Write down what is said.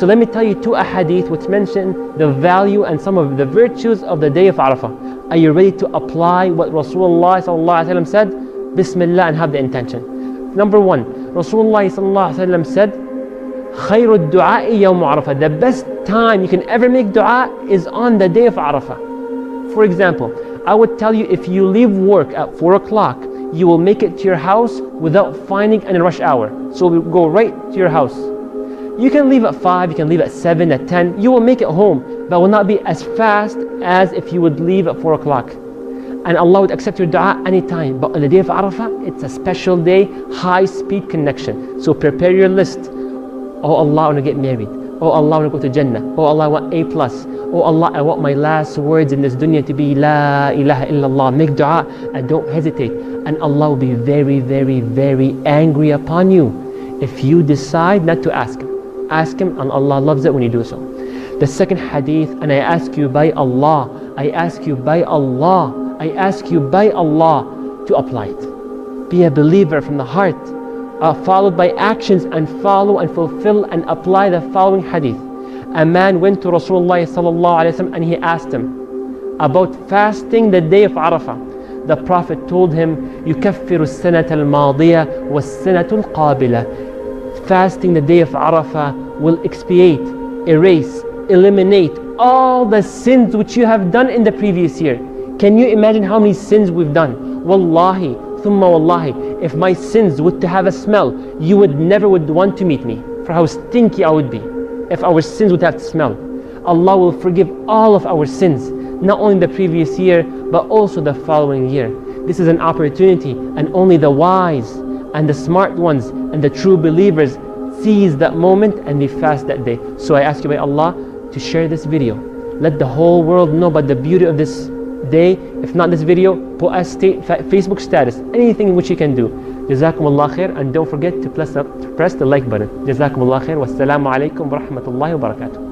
So let me tell you two ahadith which mention the value and some of the virtues of the day of Arafah. Are you ready to apply what Rasulullah ﷺ said? Bismillah and have the intention. Number one, Rasulullah ﷺ said, خير الدعاء يوم عرفة. The best time you can ever make dua is on the day of Arafah. For example, I would tell you if you leave work at 4 o'clock, you will make it to your house without finding any rush hour. So we go right to your house. You can leave at 5, you can leave at 7, at 10. You will make it home, but will not be as fast as if you would leave at 4 o'clock. And Allah would accept your dua anytime. But on the day of Arafah, it's a special day, high speed connection. So prepare your list. Oh Allah, I want to get married. Oh Allah, I want to go to Jannah. Oh Allah, I want A plus. Oh Allah, I want my last words in this dunya to be La ilaha illallah. Make dua and don't hesitate. And Allah will be very, very, very angry upon you if you decide not to ask Him. Ask Him, and Allah loves it when you do so. The second hadith, and I ask you by Allah, I ask you by Allah, I ask you by Allah to apply it. Be a believer from the heart, uh, followed by actions, and follow and fulfill and apply the following hadith. A man went to Rasulullah and he asked him about fasting the day of Arafah. The Prophet told him, يكفر السنة الماضية والسنة القابلة fasting the day of Arafah will expiate, erase, eliminate all the sins which you have done in the previous year. Can you imagine how many sins we've done? Wallahi, thumma wallahi, if my sins would to have a smell, you would never would want to meet me for how stinky I would be if our sins would have smell. Allah will forgive all of our sins, not only the previous year, but also the following year. This is an opportunity, and only the wise and the smart ones and the true believers seize that moment and they fast that day. So I ask you by Allah to share this video. Let the whole world know about the beauty of this day. If not this video, put a state, Facebook status, anything in which you can do. Jazakumullah khair and don't forget to press, the, to press the like button. Jazakumullah khair. Wassalamu alaikum wa rahmatullahi wa barakatuh.